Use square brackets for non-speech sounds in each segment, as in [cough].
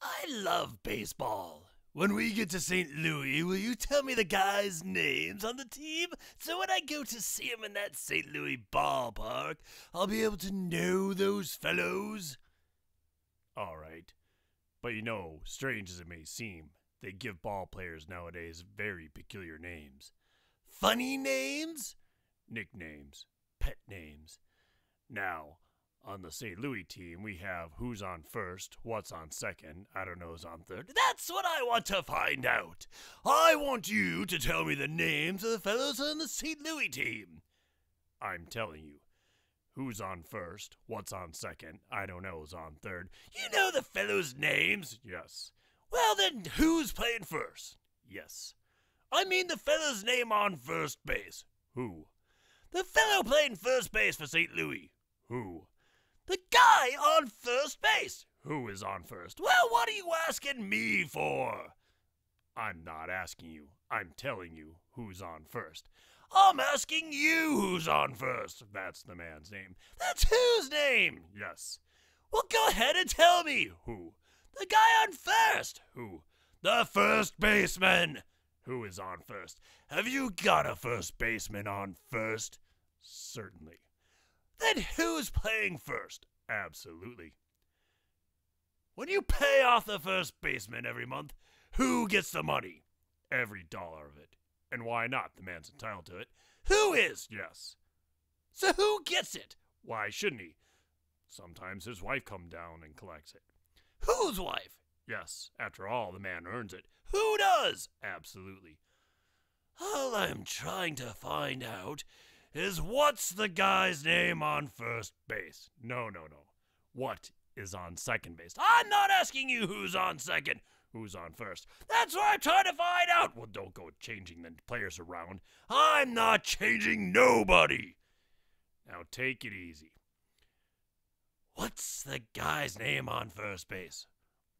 I love baseball. When we get to St. Louis, will you tell me the guys' names on the team? So when I go to see 'em in that St. Louis ballpark, I'll be able to know those fellows? All right. But you know, strange as it may seem, they give ball players nowadays very peculiar names. Funny names? Nicknames. Pet names. Now, on the St. Louis team, we have who's on first, what's on second, I don't know who's on third. That's what I want to find out. I want you to tell me the names of the fellows on the St. Louis team. I'm telling you. Who's on first? What's on second? I don't know who's on third. You know the fellows' names? Yes. Well, then who's playing first? Yes. I mean the fellow's name on first base. Who? The fellow playing first base for St. Louis. Who? The guy on first base. Who is on first? Well, what are you asking me for? I'm not asking you. I'm telling you who's on first. I'm asking you who's on first. That's the man's name. That's whose name? Yes. Well, go ahead and tell me. Who? The guy on first. Who? The first baseman. Who is on first? Have you got a first baseman on first? Certainly. Then who's playing first? Absolutely. When you pay off the first baseman every month, who gets the money? Every dollar of it. And why not? The man's entitled to it. Who is? Yes. So who gets it? Why shouldn't he? Sometimes his wife comes down and collects it. Whose wife? Yes, after all, the man earns it. Who does? Absolutely. All I'm trying to find out is what's the guy's name on first base? No, no, no. What is on second base? I'm not asking you who's on second, who's on first. That's what I'm trying to find out. Well, don't go changing the players around. I'm not changing nobody. Now take it easy. What's the guy's name on first base?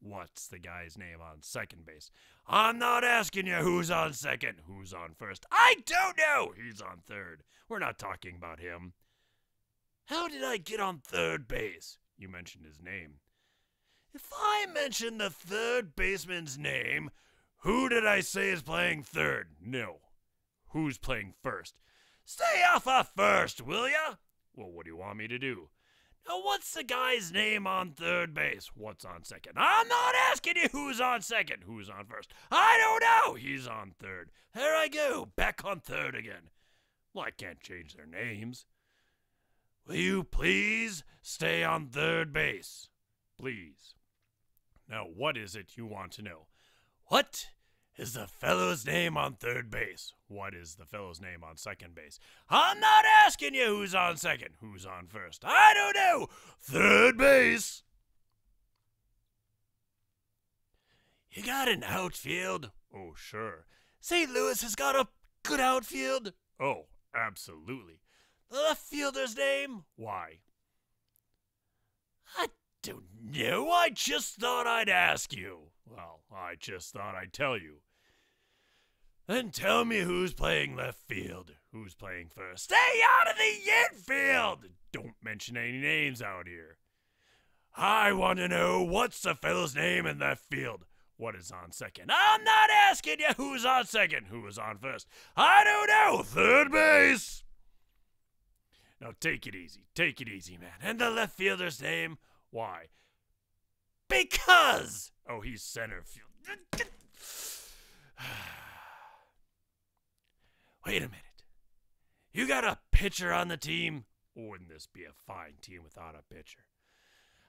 What's the guy's name on second base? I'm not asking you who's on second, who's on first. I don't know. He's on third. We're not talking about him. How did I get on third base? You mentioned his name. If I mention the third baseman's name, who did I say is playing third? No. Who's playing first? Stay off of first, will ya? Well, what do you want me to do? What's the guy's name on third base? What's on second? I'm not asking you who's on second, who's on first. I don't know. He's on third. There I go, back on third again. Well, I can't change their names. Will you please stay on third base? Please. Now, what is it you want to know? What is the fellow's name on third base? What is the fellow's name on second base? I'm not asking you who's on second, who's on first. I don't know. Third base. You got an outfield? Oh, sure. St. Louis has got a good outfield? Oh, absolutely. The left fielder's name? Why? I don't know. I just thought I'd ask you. Well, I just thought I'd tell you. Then tell me who's playing left field. Who's playing first? Stay out of the infield! Don't mention any names out here. I want to know what's the fellow's name in left field. What is on second? I'm not asking you who's on second, who is on first. I don't know. Third base. Now take it easy. Take it easy, man. And the left fielder's name? Why? Because. Oh, he's center field. [sighs] Wait a minute. You got a pitcher on the team? Wouldn't this be a fine team without a pitcher?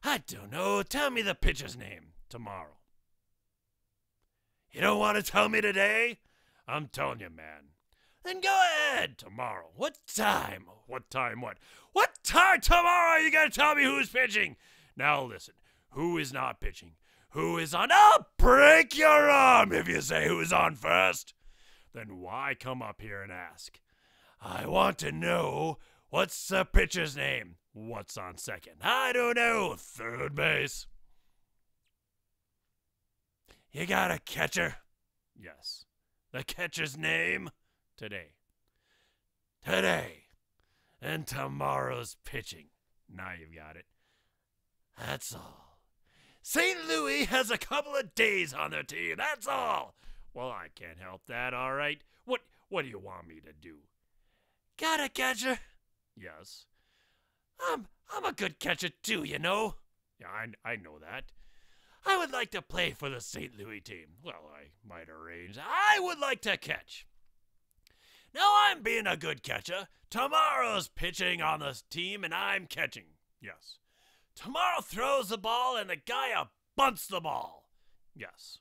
I don't know. Tell me the pitcher's name tomorrow. You don't want to tell me today? I'm telling you, man. Then go ahead tomorrow. What time? What time? What? What time tomorrow? You gotta tell me who's pitching. Now listen. Who is not pitching? Who is on? I'll break your arm if you say who's on first. Then why come up here and ask? I want to know what's the pitcher's name? What's on second? I don't know. Third base. You got a catcher? Yes. The catcher's name? Today. Today. And tomorrow's pitching. Now you've got it. That's all. St. Louis has a couple of days on their team, that's all. Well, I can't help that, all right. What what do you want me to do? Got a catcher? Yes. I'm I'm a good catcher too, you know. Yeah, I I know that. I would like to play for the St. Louis team. Well, I might arrange. I would like to catch. Now I'm being a good catcher. Tomorrow's pitching on the team and I'm catching. Yes. Tomorrow throws the ball and the guy bunts the ball. Yes.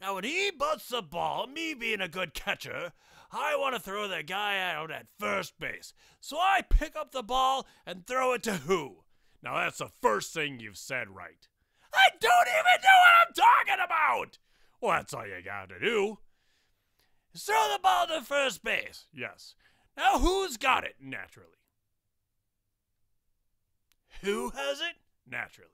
Now when he bunts the ball, me being a good catcher, I want to throw the guy out at first base. So I pick up the ball and throw it to who? Now that's the first thing you've said right. I don't even know what I'm talking about! Well, that's all you gotta do. Throw the ball to first base. Yes. Now who's got it? Naturally. Who has it? Naturally.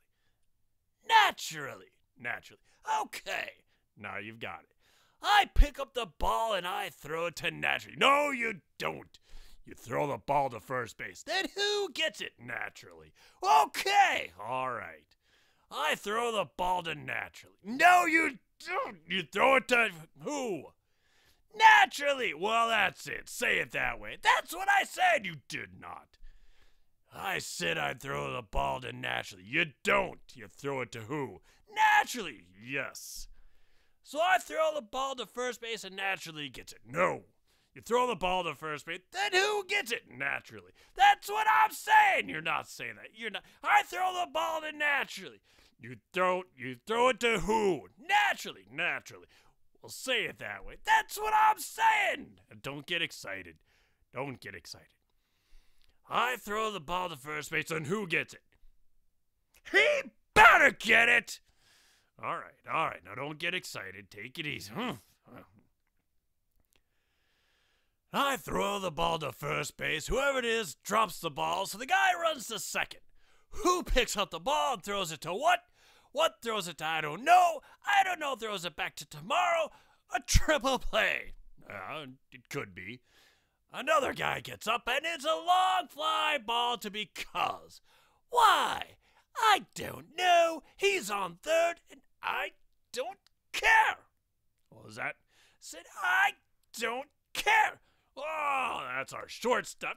Naturally. Naturally. Okay. Now you've got it. I pick up the ball and I throw it to naturally. No, you don't. You throw the ball to first base. Then who gets it? Naturally. Okay. All right. I throw the ball to naturally. No, you don't. You throw it to who? Naturally! Well, that's it. Say it that way. That's what I said. You did not. I said I'd throw the ball to naturally. You don't. You throw it to who? Naturally, yes. So I throw the ball to first base and naturally gets it. No. You throw the ball to first base, then who gets it? Naturally. That's what I'm saying. You're not saying that. You're not. I throw the ball to naturally. You throw you throw it to who? Naturally, naturally. Well, say it that way. That's what I'm saying. Don't get excited. Don't get excited. I throw the ball to first base, and who gets it? He better get it. All right, all right. Now don't get excited. Take it easy. I throw the ball to first base. Whoever it is drops the ball, so the guy runs to second. Who picks up the ball and throws it to what? What throws it to I don't know. I don't know throws it back to tomorrow. A triple play. Uh, it could be. Another guy gets up and it's a long fly ball to because. Why? I don't know. He's on third and I don't care. What was that? Said I don't care. Oh, that's our shortstop.